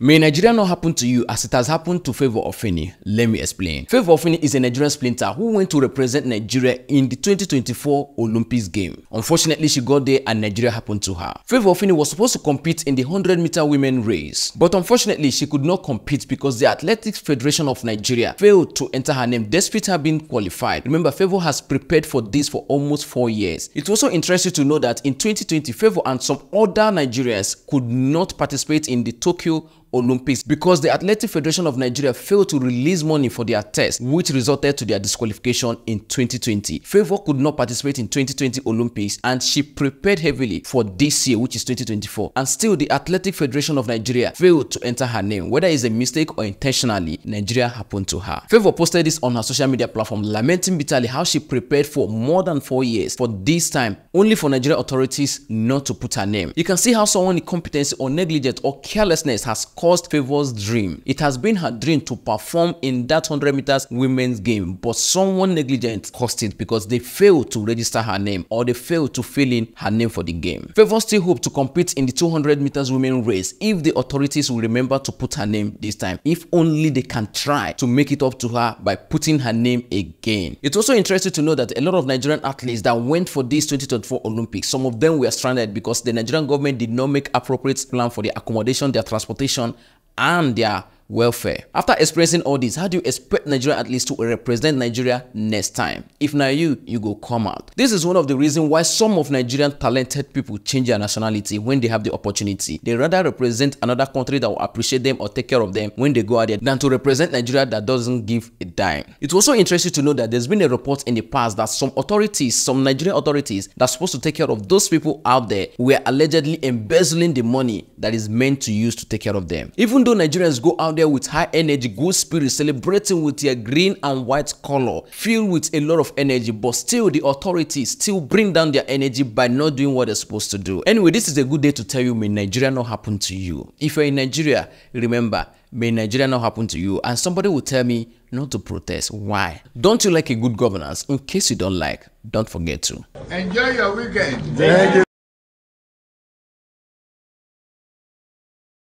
May Nigeria not happen to you as it has happened to Favor Ofeni? Let me explain. Favor Ofeni is a Nigerian splinter who went to represent Nigeria in the 2024 Olympics game. Unfortunately, she got there and Nigeria happened to her. Favor Ofeni was supposed to compete in the 100 meter women race, but unfortunately, she could not compete because the Athletics Federation of Nigeria failed to enter her name despite her being qualified. Remember, Favor has prepared for this for almost four years. It's also interesting to know that in 2020, Favor and some other Nigerians could not participate in the Tokyo Olympics because the Athletic Federation of Nigeria failed to release money for their test, which resulted to their disqualification in 2020. Favour could not participate in 2020 Olympics and she prepared heavily for this year, which is 2024. And still, the Athletic Federation of Nigeria failed to enter her name. Whether it's a mistake or intentionally, Nigeria happened to her. Favour posted this on her social media platform, lamenting bitterly how she prepared for more than four years for this time, only for Nigeria authorities not to put her name. You can see how someone incompetency or negligence or carelessness has Favour's dream. It has been her dream to perform in that 100 meters women's game, but someone negligent caused it because they failed to register her name or they failed to fill in her name for the game. Favour still hopes to compete in the 200 meters women race if the authorities will remember to put her name this time, if only they can try to make it up to her by putting her name again. It's also interesting to know that a lot of Nigerian athletes that went for this 2024 Olympics, some of them were stranded because the Nigerian government did not make appropriate plan for their accommodation, their transportation, and their welfare. After experiencing all this, how do you expect Nigeria at least to represent Nigeria next time? If not you, you go come out. This is one of the reasons why some of Nigerian talented people change their nationality when they have the opportunity. They rather represent another country that will appreciate them or take care of them when they go out there than to represent Nigeria that doesn't give a dime. It's also interesting to know that there's been a report in the past that some authorities, some Nigerian authorities that are supposed to take care of those people out there were allegedly embezzling the money that is meant to use to take care of them. Even though Nigerians go out there with high energy, good spirit, celebrating with their green and white color, filled with a lot of energy, but still the authorities still bring down their energy by not doing what they're supposed to do. Anyway, this is a good day to tell you, may Nigeria not happen to you. If you're in Nigeria, remember, may Nigeria not happen to you. And somebody will tell me not to protest. Why? Don't you like a good governance? In case you don't like, don't forget to. Enjoy your weekend. Thank you.